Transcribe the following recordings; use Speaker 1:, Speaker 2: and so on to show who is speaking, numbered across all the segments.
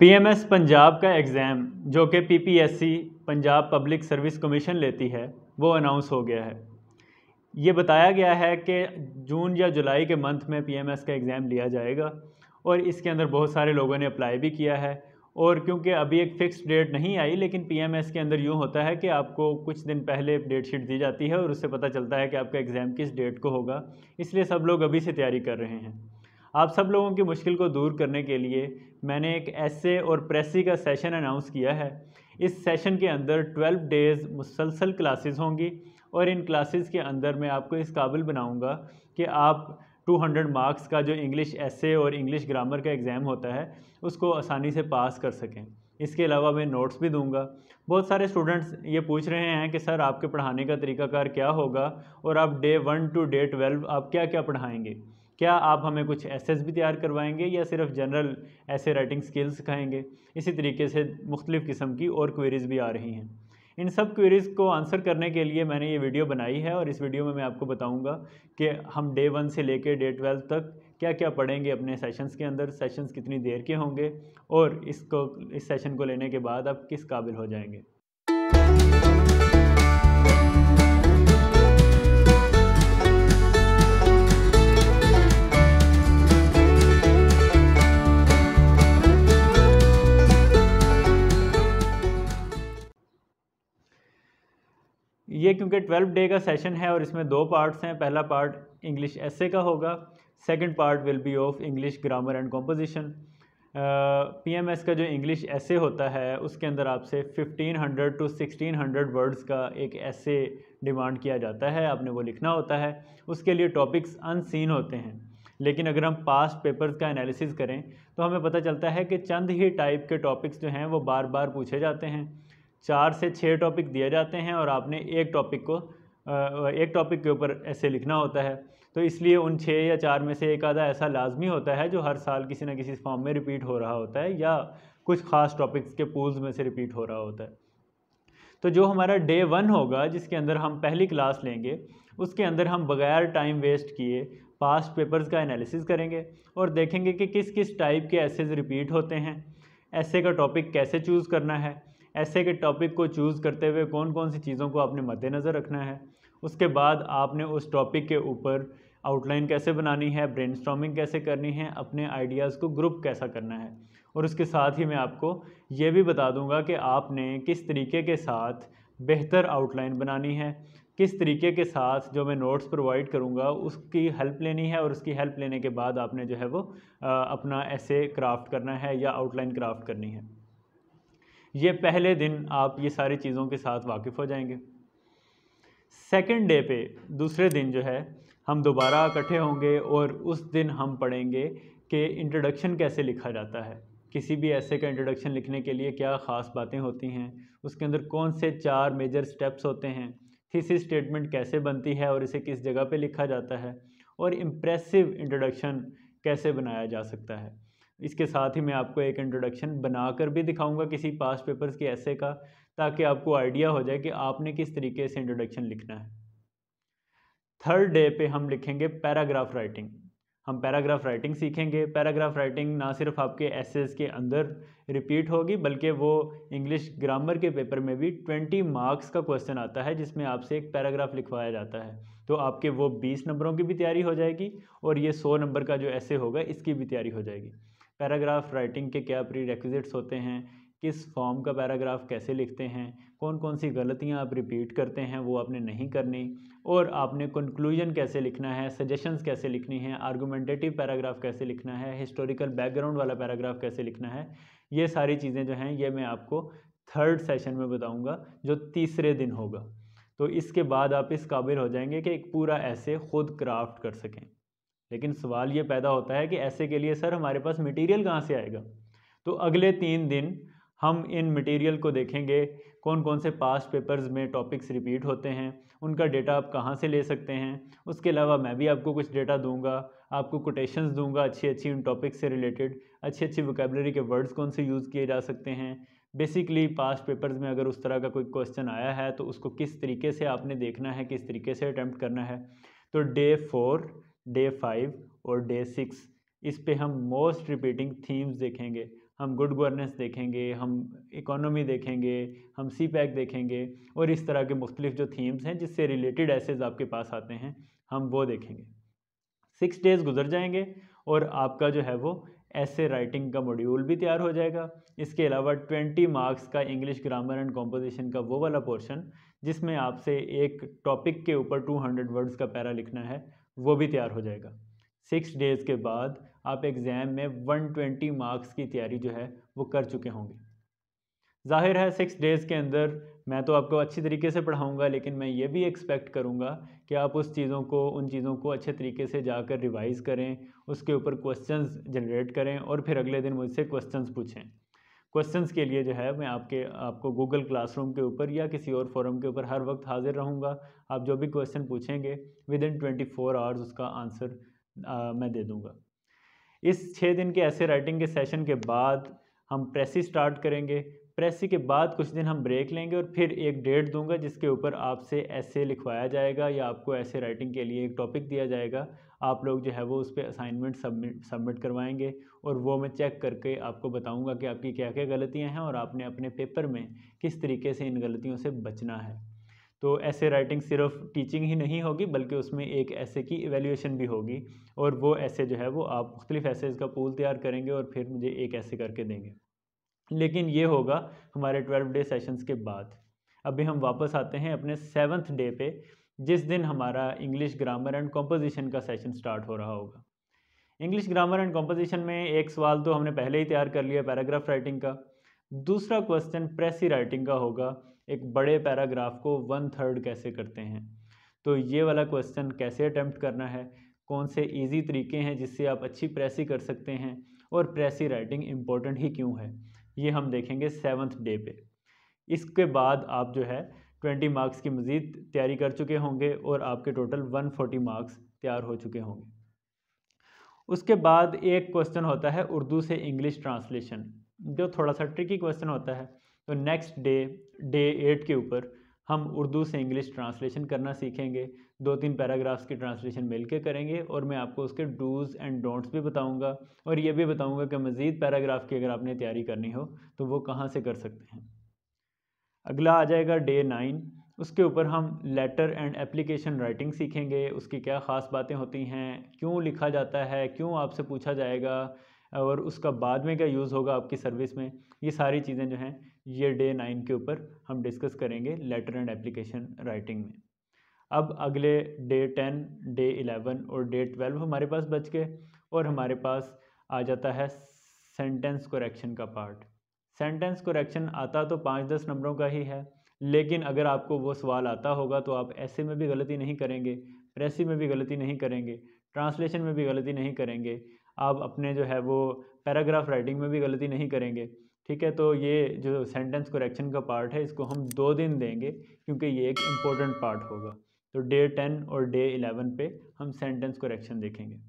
Speaker 1: PMS Punjab का exam जो कि PPSC Punjab public service commission लेती है, वो अनाउंस हो गया है। ये बताया गया है कि जून या जुलाई के मंथ में पीएमएस का एग्ज़ाम लिया जाएगा, और इसके अंदर बहुत सारे लोगों ने अप्लाई भी किया है, और क्योंकि अभी एक फ़िक्स डेट नहीं आई, लेकिन पीएमएस के अंदर यूँ होता है कि आपको कुछ दिन पहले डेट शीट दी जाती है, और उससे पता चलता है कि आपका एग्ज़ाम किस डेट को होगा। इसलिए सब लोग अभी से तैयारी कर रहे हैं। आप सब लोगों की मुश्किल को दूर करने के लिए मैंने एक एसे और प्रेसी का सेशन अनाउंस किया है। इस सेशन के अंदर 12 डेज़ मुसलसल क्लासेस होंगी और इन क्लासेस के अंदर मैं आपको इस काबिल बनाऊँगा कि आप 200 मार्क्स का जो इंग्लिश एसे और इंग्लिश ग्रामर का एग्ज़ाम होता है, उसको आसानी से पास कर सकें। इसके अलावा मैं नोट्स भी दूँगा। बहुत सारे स्टूडेंट्स ये पूछ रहे हैं कि, सर, आपके पढ़ाने का तरीकाकार क्या होगा और आप day one to day twelve आप क्या क्या पढ़ाएँगे? क्या आप हमें कुछ एसेस भी तैयार करवाएँगे या सिर्फ़ जनरल ऐसे राइटिंग स्किल्स सिखाएँगे? इसी तरीके से मुख्तलिफ़ किस्म की और क्वेरीज़ भी आ रही हैं। इन सब क्वेरीज़ को आंसर करने के लिए मैंने ये वीडियो बनाई है और इस वीडियो में मैं आपको बताऊँगा कि हम डे वन से लेकर डे ट्वेल्व तक क्या क्या पढ़ेंगे अपने सेशंस के अंदर सेशंस कितनी देर के होंगे और इसको, इस सेशन को लेने के बाद आप किस काबिल हो जाएँगे। ये क्योंकि ट्वेल्व डे का सेशन है और इसमें दो पार्ट्स हैं। पहला पार्ट इंग्लिश एसे का होगा। Second part will be of English grammar and composition PMS का जो इंग्लिश ऐसे होता है, उसके अंदर आपसे 1500 टू 1600 वर्ड्स का एक ऐसे डिमांड किया जाता है। आपने वो लिखना होता है। उसके लिए टॉपिक्स अनसीन होते हैं। लेकिन अगर हम पास्ट पेपर्स का एनालिसिस करें तो हमें पता चलता है कि चंद ही टाइप के टॉपिक्स जो हैं, वो बार बार पूछे जाते हैं। चार से छः टॉपिक दिए जाते हैं और आपने एक टॉपिक को एक टॉपिक के ऊपर ऐसे लिखना होता है। तो इसलिए उन छः या चार में से एक आधा ऐसा लाजमी होता है जो हर साल किसी न किसी फॉर्म में रिपीट हो रहा होता है या कुछ ख़ास टॉपिक्स के पूल्स में से रिपीट हो रहा होता है। तो जो हमारा डे वन होगा, जिसके अंदर हम पहली क्लास लेंगे, उसके अंदर हम बगैर टाइम वेस्ट किए पास्ट पेपर्स का एनालिसिस करेंगे और देखेंगे कि किस किस टाइप के ऐसेज रिपीट होते हैं। ऐसे का टॉपिक कैसे चूज़ करना है? ऐसे के टॉपिक को चूज़ करते हुए कौन कौन सी चीज़ों को आपने मद्देनज़र रखना है? उसके बाद आपने उस टॉपिक के ऊपर आउटलाइन कैसे बनानी है? ब्रेन कैसे करनी है? अपने आइडियाज़ को ग्रुप कैसा करना है? और उसके साथ ही मैं आपको ये भी बता दूँगा कि आपने किस तरीके के साथ बेहतर आउटलाइन बनानी है। किस तरीके के साथ जो मैं नोट्स प्रोवाइड करूँगा, उसकी हेल्प लेनी है और उसकी हेल्प लेने के बाद आपने जो है वो अपना ऐसे क्राफ्ट करना है या आउटलाइन क्राफ्ट करनी है। ये पहले दिन आप ये सारी चीज़ों के साथ वाकिफ़ हो जाएँगे। सेकेंड डे पे दूसरे दिन जो है, हम दोबारा इकट्ठे होंगे और उस दिन हम पढ़ेंगे कि इंट्रोडक्शन कैसे लिखा जाता है। किसी भी ऐसे का इंट्रोडक्शन लिखने के लिए क्या ख़ास बातें होती हैं, उसके अंदर कौन से चार मेजर स्टेप्स होते हैं थीसिस स्टेटमेंट कैसे बनती है और इसे किस जगह पे लिखा जाता है, और इम्प्रेसिव इंट्रोडक्शन कैसे बनाया जा सकता है। इसके साथ ही मैं आपको एक इंट्रोडक्शन बनाकर भी दिखाऊँगा किसी पास पेपर्स के ऐसे का, ताकि आपको आइडिया हो जाए कि आपने किस तरीके से इंट्रोडक्शन लिखना है। थर्ड डे पे हम लिखेंगे पैराग्राफ राइटिंग हम पैराग्राफ राइटिंग सीखेंगे। पैराग्राफ राइटिंग ना सिर्फ़ आपके एसेस के अंदर रिपीट होगी, बल्कि वो इंग्लिश ग्रामर के पेपर में भी 20 मार्क्स का क्वेश्चन आता है, जिसमें आपसे एक पैराग्राफ लिखवाया जाता है। तो आपके वो 20 नंबरों की भी तैयारी हो जाएगी, और ये सौ नंबर का जो ऐसे होगा, इसकी भी तैयारी हो जाएगी। पैराग्राफ राइटिंग के क्या प्री होते हैं? किस फॉर्म का पैराग्राफ कैसे लिखते हैं? कौन कौन सी गलतियाँ आप रिपीट करते हैं, वो आपने नहीं करनी? और आपने कंक्लूजन कैसे लिखना है? सजेशंस कैसे लिखनी है? आर्गूमेंटेटिव पैराग्राफ कैसे लिखना है? हिस्टोरिकल बैकग्राउंड वाला पैराग्राफ कैसे लिखना है? ये सारी चीज़ें जो हैं, ये मैं आपको थर्ड सेशन में बताऊँगा, जो तीसरे दिन होगा। तो इसके बाद आप इस काबिल हो जाएँगे कि एक पूरा ऐसे खुद क्राफ्ट कर सकें। लेकिन सवाल ये पैदा होता है कि ऐसे के लिए सर हमारे पास मटेरियल कहाँ से आएगा? तो अगले तीन दिन हम इन मटेरियल को देखेंगे कौन कौन से पास्ट पेपर्स में टॉपिक्स रिपीट होते हैं, उनका डेटा आप कहाँ से ले सकते हैं? उसके अलावा मैं भी आपको कुछ डेटा दूँगा, आपको कोटेशंस दूँगा अच्छी अच्छी उन टॉपिक्स से रिलेटेड अच्छी अच्छी वोकेबलरी के वर्ड्स कौन से यूज़ किए जा सकते हैं? बेसिकली पास्ट पेपर्स में अगर उस तरह का कोई क्वेश्चन आया है तो उसको किस तरीके से आपने देखना है, किस तरीके से अटैम्प्ट करना है? तो डे फोर डे फाइव और डे सिक्स इस पे हम मोस्ट रिपीटिंग थीम्स देखेंगे। हम गुड गवर्नेंस देखेंगे हम इकोनॉमी देखेंगे हम सी पैक देखेंगे और इस तरह के मुख्तलिफ़ जो थीम्स हैं जिससे रिलेटेड ऐसेज आपके पास आते हैं हम वो देखेंगे। सिक्स डेज़ गुजर जाएँगे और आपका जो है वो ऐसे राइटिंग का मॉड्यूल भी तैयार हो जाएगा। इसके अलावा ट्वेंटी मार्क्स का इंग्लिश ग्रामर एंड कॉम्पोजिशन का वो वाला पोर्शन जिसमें आपसे एक टॉपिक के ऊपर टू हंड्रेड वर्ड्स का पैरा लिखना है, वो भी तैयार हो जाएगा। सिक्स डेज़ के बाद आप एग्ज़ाम में वन ट्वेंटी मार्क्स की तैयारी जो है, वो कर चुके होंगे। ज़ाहिर है सिक्स डेज़ के अंदर मैं तो आपको अच्छी तरीके से पढ़ाऊँगा, लेकिन मैं ये भी एक्सपेक्ट करूँगा कि आप उस चीज़ों को, उन चीज़ों को अच्छे तरीके से जाकर रिवाइज़ करें, उसके ऊपर क्वेश्चंस जनरेट करें और फिर अगले दिन मुझसे क्वेश्चंस पूछें। क्वेश्चंस के लिए जो है, मैं आपके, आपको गूगल क्लासरूम के ऊपर या किसी और फोरम के ऊपर हर वक्त हाजिर रहूँगा। आप जो भी क्वेश्चन पूछेंगे within twenty four hours उसका आंसर मैं दे दूँगा। इस छः दिन के ऐसे राइटिंग के सेशन के बाद हम प्रेसी स्टार्ट करेंगे। प्रेसी के बाद कुछ दिन हम ब्रेक लेंगे और फिर एक डेट दूँगा जिसके ऊपर आपसे ऐसे लिखवाया जाएगा या आपको ऐसे राइटिंग के लिए एक टॉपिक दिया जाएगा। आप लोग जो है वो उस पर असाइनमेंट सबमिट सबमिट करवाएँगे और वो मैं चेक करके आपको बताऊँगा कि आपकी क्या क्या गलतियाँ हैं और आपने अपने पेपर में किस तरीके से इन गलतियों से बचना है। तो ऐसे राइटिंग सिर्फ़ टीचिंग ही नहीं होगी, बल्कि उसमें एक ऐसे की एवेल्यूशन भी होगी और वो ऐसे जो है वो आप मुख्तलिफ़ ऐसे का पूल तैयार करेंगे और फिर मुझे एक ऐसे करके देंगे। लेकिन ये होगा हमारे ट्वेल्व डे सेशंस के बाद। अभी हम वापस आते हैं अपने सेवन्थ डे पे, जिस दिन हमारा इंग्लिश ग्रामर एंड कॉम्पोजिशन का सेशन स्टार्ट हो रहा होगा। इंग्लिश ग्रामर एंड कॉम्पोजिशन में एक सवाल तो हमने पहले ही तैयार कर लिया पैराग्राफ राइटिंग का। दूसरा क्वेश्चन प्रेसी राइटिंग का होगा, एक बड़े पैराग्राफ को वन थर्ड कैसे करते हैं? तो ये वाला क्वेश्चन कैसे अटैम्प्ट करना है? कौन से इजी तरीके हैं जिससे आप अच्छी प्रेसी कर सकते हैं? और प्रेसी राइटिंग इम्पोर्टेंट ही क्यों है? ये हम देखेंगे सेवन्थ डे पे। इसके बाद आप जो है ट्वेंटी मार्क्स की मज़ीद तैयारी कर चुके होंगे और आपके टोटल वन फोर्टी मार्क्स तैयार हो चुके होंगे। उसके बाद एक क्वेश्चन होता है उर्दू से इंग्लिश ट्रांसलेशन जो थोड़ा सा ट्रिकी क्वेश्चन होता है तो नेक्स्ट डे डे एट के ऊपर हम उर्दू से इंग्लिश ट्रांसलेशन करना सीखेंगे। दो तीन पैराग्राफ्स की ट्रांसलेशन मिल के करेंगे और मैं आपको उसके डूज़ एंड डोंट्स भी बताऊँगा। और ये भी बताऊँगा कि मज़ीद पैराग्राफ की अगर आपने तैयारी करनी हो तो वो कहाँ से कर सकते हैं। अगला आ जाएगा डे नाइन उसके ऊपर हम लेटर एंड एप्लीकेशन राइटिंग सीखेंगे। उसकी क्या ख़ास बातें होती हैं? क्यों लिखा जाता है? क्यों आपसे पूछा जाएगा? और उसका बाद में क्या यूज़ होगा आपकी सर्विस में? ये सारी चीज़ें जो हैं, ये डे नाइन के ऊपर हम डिस्कस करेंगे लेटर एंड एप्लीकेशन राइटिंग में। अब अगले डे टेन डे इलेवन और डे ट्वेल्व हमारे पास बच गए और हमारे पास आ जाता है सेंटेंस करेक्शन का पार्ट सेंटेंस करेक्शन आता तो पाँच दस नंबरों का ही है, लेकिन अगर आपको वो सवाल आता होगा तो आप ऐसे में भी गलती नहीं करेंगे प्रेसी में भी गलती नहीं करेंगे ट्रांसलेशन में भी गलती नहीं करेंगे आप अपने जो है वो पैराग्राफ राइटिंग में भी गलती नहीं करेंगे, ठीक है? तो ये जो सेंटेंस करेक्शन का पार्ट है, इसको हम दो दिन देंगे, क्योंकि ये एक इम्पोर्टेंट पार्ट होगा। तो डे टेन और डे इलेवन पे हम सेंटेंस करेक्शन देखेंगे।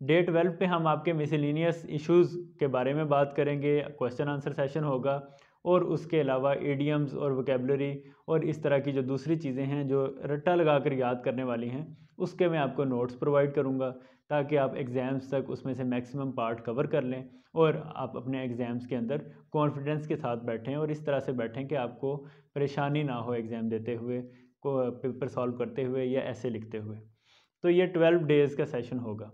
Speaker 1: डे ट्वेल्व पे हम आपके मिसलिनियस इश्यूज़ के बारे में बात करेंगे क्वेश्चन आंसर सेशन होगा, और उसके अलावा एडियम्स और वोकेबलरी और इस तरह की जो दूसरी चीज़ें हैं, जो रट्टा लगा कर याद करने वाली हैं, उसके मैं आपको नोट्स प्रोवाइड करूँगा। ताकि आप एग्ज़ाम्स तक उसमें से मैक्सिमम पार्ट कवर कर लें और आप अपने एग्ज़ाम्स के अंदर कॉन्फिडेंस के साथ बैठें और इस तरह से बैठें कि आपको परेशानी ना हो एग्ज़ाम देते हुए, को पेपर सॉल्व करते हुए या ऐसे लिखते हुए। तो ये ट्वेल्व डेज़ का सेशन होगा।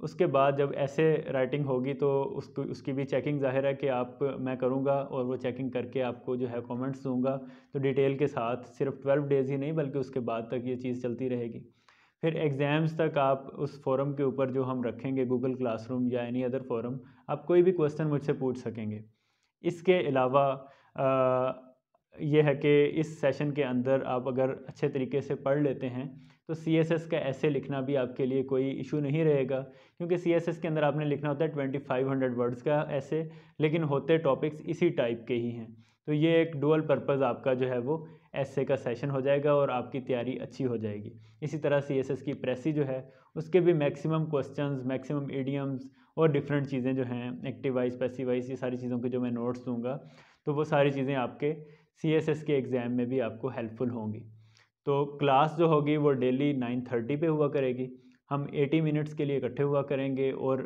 Speaker 1: उसके बाद जब ऐसे राइटिंग होगी तो उसको, उसकी भी चेकिंग ज़ाहिर है कि आप, मैं करूँगा और वो चेकिंग करके आपको जो है कमेंट्स दूँगा। तो डिटेल के साथ सिर्फ़ ट्वेल्व डेज़ ही नहीं, बल्कि उसके बाद तक ये चीज़ चलती रहेगी। फिर एग्ज़ाम्स तक आप उस फोरम के ऊपर जो हम रखेंगे गूगल क्लासरूम या एनी अदर फोरम आप कोई भी क्वेश्चन मुझसे पूछ सकेंगे। इसके अलावा ये है कि इस सेशन के अंदर आप अगर अच्छे तरीके से पढ़ लेते हैं तो सी एस एस का ऐसे लिखना भी आपके लिए कोई इशू नहीं रहेगा, क्योंकि सी एस एस के अंदर आपने लिखना होता है ट्वेंटी फाइव हंड्रेड वर्ड्स का ऐसे, लेकिन होते टॉपिक्स इसी टाइप के ही हैं। तो ये एक डुअल पर्पज़ आपका जो है वो ऐसे का सेशन हो जाएगा और आपकी तैयारी अच्छी हो जाएगी। इसी तरह सी एस एस की प्रेसी जो है, उसके भी मैक्सिमम क्वेश्चंस मैक्सिमम एडियम्स और डिफरेंट चीज़ें जो हैं एक्टिव वाइज पैसिव वाइज ये सारी चीज़ों के जो मैं नोट्स दूँगा तो वो सारी चीज़ें आपके सी एस एस के एग्ज़ाम में भी आपको हेल्पफुल होंगी। तो क्लास जो होगी वो डेली नाइन थर्टी पर हुआ करेगी। हम एटी मिनट्स के लिए इकट्ठे हुआ करेंगे और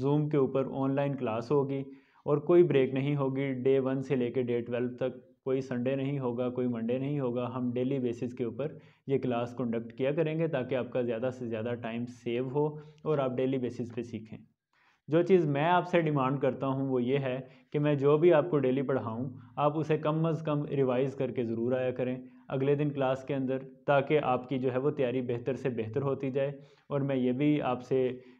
Speaker 1: जूम के ऊपर ऑनलाइन क्लास होगी। और कोई ब्रेक नहीं होगी डे वन से लेकर डे ट्वेल्व तक। कोई संडे नहीं होगा, कोई मंडे नहीं होगा। हम डेली बेसिस के ऊपर ये क्लास कंडक्ट किया करेंगे ताकि आपका ज़्यादा से ज़्यादा टाइम सेव हो और आप डेली बेसिस पे सीखें। जो चीज़ मैं आपसे डिमांड करता हूँ वो ये है कि मैं जो भी आपको डेली पढ़ाऊँ, आप उसे कम अज़ कम रिवाइज़ करके ज़रूर आया करें अगले दिन क्लास के अंदर ताकि आपकी जो है वो तैयारी बेहतर से बेहतर होती जाए। और मैं ये भी आपसे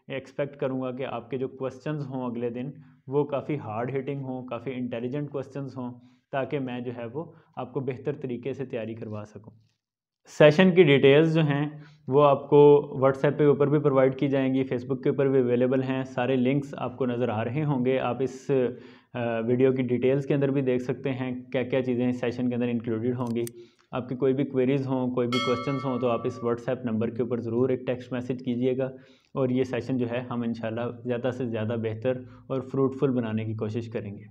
Speaker 1: एक्सपेक्ट करूँगा कि आपके जो क्वेश्चंस हों अगले दिन, वो काफ़ी हार्ड हिटिंग हों, काफ़ी इंटेलिजेंट क्वेश्चंस हों, ताकि मैं जो है वो आपको बेहतर तरीके से तैयारी करवा सकूँ। सेशन की डिटेल्स जो हैं, वो आपको व्हाट्सएप के ऊपर भी प्रोवाइड की जाएँगी फेसबुक के ऊपर भी अवेलेबल हैं, सारे लिंक्स आपको नज़र आ रहे होंगे। आप इस वीडियो की डिटेल्स के अंदर भी देख सकते हैं क्या क्या चीज़ें इस सेशन के अंदर इंक्लूडेड होंगी। आपकी कोई भी क्वेरीज़ हों, कोई भी क्वेश्चंस हों तो आप इस व्हाट्सएप नंबर के ऊपर ज़रूर एक टेक्स्ट मैसेज कीजिएगा और ये सेशन जो है, हम इंशाल्लाह ज़्यादा से ज़्यादा बेहतर और फ्रूटफुल बनाने की कोशिश करेंगे।